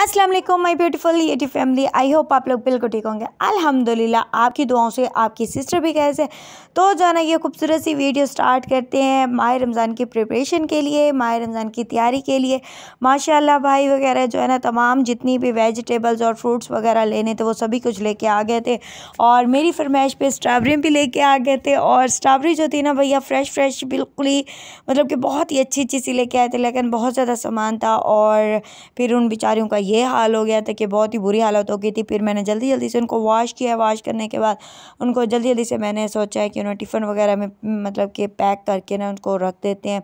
अस्सलाम वालेकुम my beautiful YT family I hope आप लोग बिल्कुल ठीक होंगे। अल्हम्दुलिल्लाह, आपकी दुआओं से आपकी सिस्टर भी कैसे तो जो है ना ये खूबसूरत सी वीडियो स्टार्ट करते हैं माह रमज़ान की प्रिपरेशन के लिए माह रमज़ान की तैयारी के लिए। माशाल्लाह भाई वगैरह जो है ना, तमाम जितनी भी वेजिटेबल्स और फ्रूट्स वगैरह लेने थे, वो सभी कुछ लेके आ गए थे। और मेरी फरमाइश पर स्ट्रॉबेरी भी लेके आ गए थे। और स्ट्रॉबेरी जो थी ना भैया फ्रेश फ्रेश बिल्कुल ही मतलब कि बहुत ही अच्छी अच्छी सी लेके आए थे, लेकिन बहुत ज़्यादा सामान था और फिर उन बेचारियों का ये हाल हो गया था कि बहुत ही बुरी हालत हो गई थी। फिर मैंने जल्दी जल्दी से उनको वॉश किया। वॉश करने के बाद उनको जल्दी जल्दी से मैंने सोचा है कि उन्हें टिफ़िन वगैरह में मतलब कि पैक करके ना उनको रख देते हैं।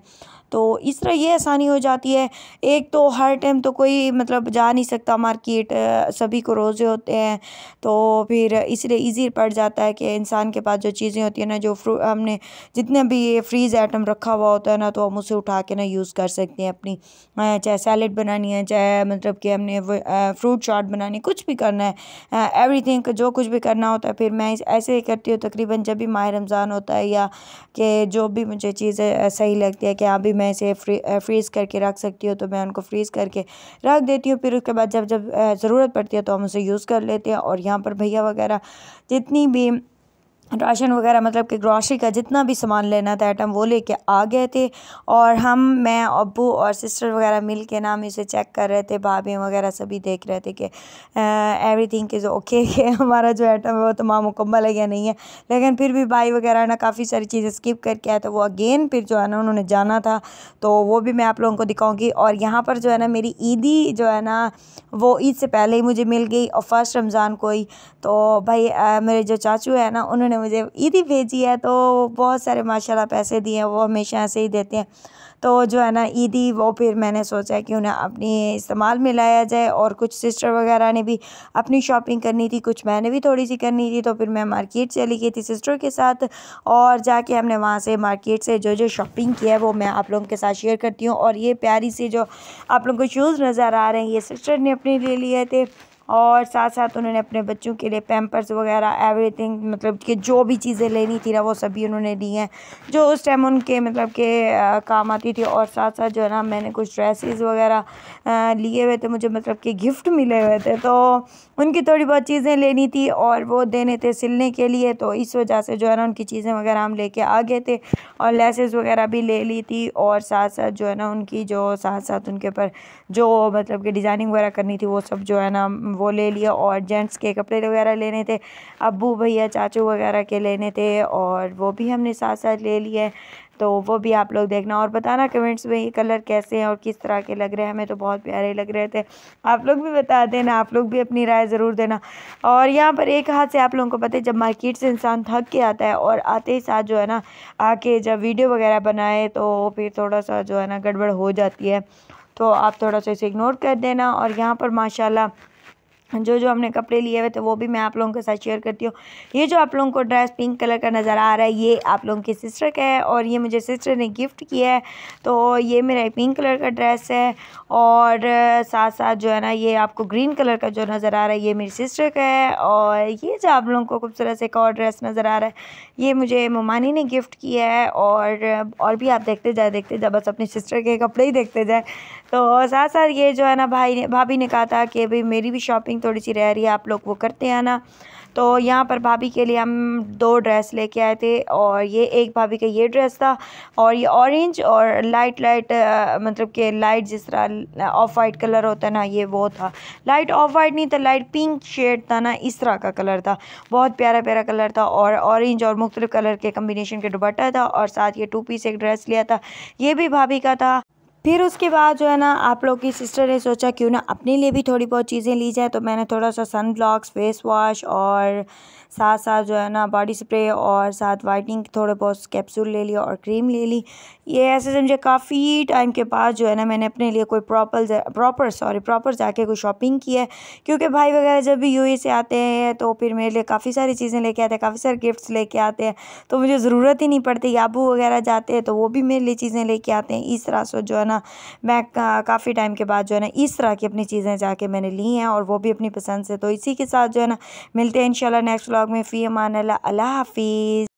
तो इस तरह ये आसानी हो जाती है। एक तो हर टाइम तो कोई मतलब जा नहीं सकता मार्केट सभी को रोज़े होते हैं। तो फिर इसलिए इजी पड़ जाता है कि इंसान के पास जो चीज़ें होती हैं ना, जो हमने जितने भी ये फ्रीज़ आइटम रखा हुआ होता है ना तो हम उसे उठा के ना यूज़ कर सकते हैं अपनी। चाहे सैलड बनानी है, चाहे मतलब कि हमने फ्रूट चाट बनानी, कुछ भी करना है एवरीथिंग जो कुछ भी करना होता है, फिर मैं ऐसे ही करती हूँ, तकरीबन जब भी माह रमज़ान होता है या कि जो भी मुझे चीज़ें सही लगती है कि अभी मैं इसे फ्री फ्रीज़ करके रख सकती हूँ तो मैं उनको फ्रीज़ करके रख देती हूँ, फिर उसके बाद जब जब ज़रूरत पड़ती है तो हम उसे यूज़ कर लेते हैं, और यहाँ पर भैया वगैरह जितनी भी राशन वगैरह मतलब कि ग्रॉसरी का जितना भी सामान लेना था आइटम वो लेके आ गए थे। और हम, मैं अबू और सिस्टर वगैरह मिल के ना हम इसे चेक कर रहे थे भाभी वगैरह सभी देख रहे थे कि एवरीथिंग इज़ ओके कि हमारा जो आइटम है वो तमाम मुकम्मल है या नहीं है। लेकिन फिर भी भाई वगैरह ना काफ़ी सारी चीज़ें स्किप करके आए तो वो अगेन फिर जो है ना उन्होंने जाना था। तो वो भी मैं आप लोगों को दिखाऊँगी। और यहाँ पर जो है ना मेरी ईदी जो है ना, वो ईद से पहले ही मुझे मिल गई, और फ़र्स्ट रमज़ान को ही। तो भाई मेरे जो चाचू है ना, उन्होंने ने मुझे ईदी भेजी है तो बहुत सारे माशाल्लाह पैसे दिए हैं, वो हमेशा ऐसे ही देते हैं। तो जो है ना, ईदी, वो फिर मैंने सोचा कि उन्हें अपनी इस्तेमाल में लाया जाए और कुछ सिस्टर वगैरह ने भी अपनी शॉपिंग करनी थी, कुछ मैंने भी थोड़ी सी करनी थी तो फिर मैं मार्केट चली गई थी सिस्टर के साथ और जाके हमने वहाँ से मार्केट से जो जो शॉपिंग की है, वो मैं आप लोगों के साथ शेयर करती हूँ। और ये प्यारी सी जो आप लोगों को शूज़ नज़र आ रहे हैं, ये सिस्टर ने अपने लिए लिए थे। और साथ साथ उन्होंने अपने बच्चों के लिए पैम्पर्स वगैरह एवरीथिंग मतलब कि जो भी चीज़ें लेनी थी ना, वो सभी उन्होंने दी हैं। जो उस टाइम उनके मतलब के काम आती थी और साथ साथ जो है ना, मैंने कुछ ड्रेसेस वगैरह लिए हुए थे, मुझे मतलब कि गिफ्ट मिले हुए थे। तो उनकी थोड़ी बहुत चीज़ें लेनी थी और वो देने थे सिलने के लिए तो इस वजह से जो है ना, उनकी चीज़ें वगैरह हम लेके आ गए थे और लेसेस वगैरह भी ले ली थी और साथ साथ जो है ना, उनकी जो साथ साथ उनके ऊपर जो मतलब कि डिज़ाइनिंग वगैरह करनी थी, वो सब जो है ना वो ले लिया और जेंट्स के कपड़े वगैरह लेने थे अबू भैया, चाचू वगैरह के लेने थे और वो भी हमने साथ साथ ले लिए। तो वो भी आप लोग देखना और बताना कमेंट्स में ये कलर कैसे हैं और किस तरह के लग रहे हैं। हमें तो बहुत प्यारे लग रहे थे। आप लोग भी बता देना, आप लोग भी अपनी राय ज़रूर देना। और यहाँ पर एक हाथ से आप लोगों को पता है, जब मार्केट से इंसान थक के आता है और आते ही साथ जो है ना, आके जब वीडियो वगैरह बनाए तो फिर थोड़ा सा जो है ना गड़बड़ हो जाती है। तो आप थोड़ा सा इसे इग्नोर कर देना और यहाँ पर माशाल्लाह जो जो हमने कपड़े लिए हुए थे, वो भी मैं आप लोगों के साथ शेयर करती हूँ। ये जो आप लोगों को ड्रेस पिंक कलर का नज़र आ रहा है, ये आप लोगों की सिस्टर का है और ये मुझे सिस्टर ने गिफ्ट किया है। तो ये मेरा पिंक कलर का ड्रेस है और साथ साथ जो है ना, ये आपको ग्रीन कलर का जो नज़र आ रहा है, ये मेरी सिस्टर का है और ये जो आप लोगों को खूबसूरत से एक और ड्रेस नज़र आ रहा है, ये मुझे ममानी ने गिफ्ट किया है और और भी आप देखते जाए देखते जाए, बस अपनी सिस्टर के कपड़े ही देखते जाए। तो साथ साथ ये जो है ना, भाई ने, भाभी ने कहा था कि भाई मेरी भी शॉपिंग थोड़ी सी रह रही है, आप लोग वो करते हैं ना तो यहाँ पर भाभी के लिए हम दो ड्रेस लेके आए थे और ये एक भाभी का ये ड्रेस था और ये ऑरेंज और लाइट लाइट मतलब कि लाइट जिस तरह ऑफ़ वाइट कलर होता है ना, ये वो था। लाइट ऑफ़ वाइट नहीं था, लाइट पिंक शेड था ना, इस तरह का कलर था। बहुत प्यारा प्यारा कलर था और ऑरेंज और मुख्तलिफ़ कलर के कम्बिनेशन के दुपट्टा था और साथ ये टू पीस एक ड्रेस लिया था। ये भी भाभी का था। फिर उसके बाद जो है ना, आप लोग की सिस्टर ने सोचा, क्यों ना अपने लिए भी थोड़ी बहुत चीज़ें ली जाए? तो मैंने थोड़ा सा सन ब्लॉक्स फेस वॉश और साथ साथ जो है ना बॉडी स्प्रे और साथ वाइटनिंग थोड़े बहुत कैप्सूल ले लिया और क्रीम ले ली। ये ऐसे समझे काफ़ी टाइम के बाद जो है ना मैंने अपने लिए कोई प्रॉपर प्रॉपर सॉरी प्रॉपर जाके कोई शॉपिंग की है। क्योंकि भाई वगैरह जब भी यू से आते हैं तो फिर मेरे लिए काफ़ी सारी चीज़ें लेके आते हैं, काफ़ी सारे गिफ्ट्स लेके आते हैं। तो मुझे ज़रूरत ही नहीं पड़ती, याबू वगैरह जाते हैं तो वो भी मेरे लिए चीज़ें लेके आते हैं। इस तरह से जो है ना मैं काफ़ी टाइम के बाद जो है ना, इस तरह की अपनी चीज़ें जाके मैंने ली हैं और वो भी अपनी पसंद से। तो इसी के साथ जो है ना, मिलते हैं इंशाल्लाह नेक्स्ट व्लॉग में। फ़ी अमान अल्लाह हाफिज़।